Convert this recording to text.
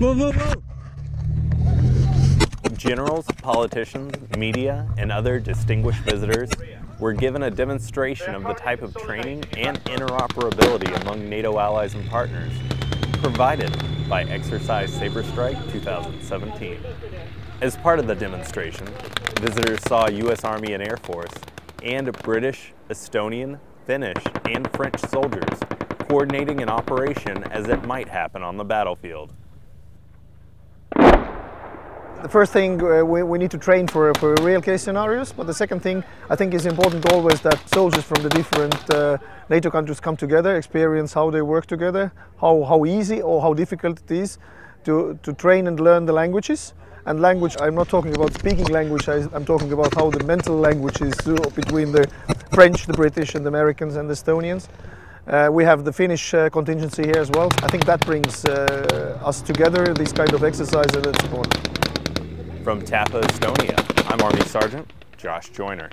Move, move, move! Generals, politicians, media, and other distinguished visitors were given a demonstration of the type of training and interoperability among NATO allies and partners provided by Exercise Saber Strike 2017. As part of the demonstration, visitors saw U.S. Army and Air Force and British, Estonian, Finnish, and French soldiers coordinating an operation as it might happen on the battlefield. The first thing uh, we, we, need to train for, for real case scenarios, but the second thing I think is important always that soldiers from the different uh, NATO countries come together, experience how they work together, how, how easy or how difficult it is to, to train and learn the languages. And language, I'm not talking about speaking language, I, am talking about how the mental language is between the French, the British and the Americans and the Estonians. Uh, we have the Finnish uh, contingency here as well. I think that brings uh, us together, this kind of exercise and important. From Tapa, Estonia, I'm Army Sergeant Josh Joyner.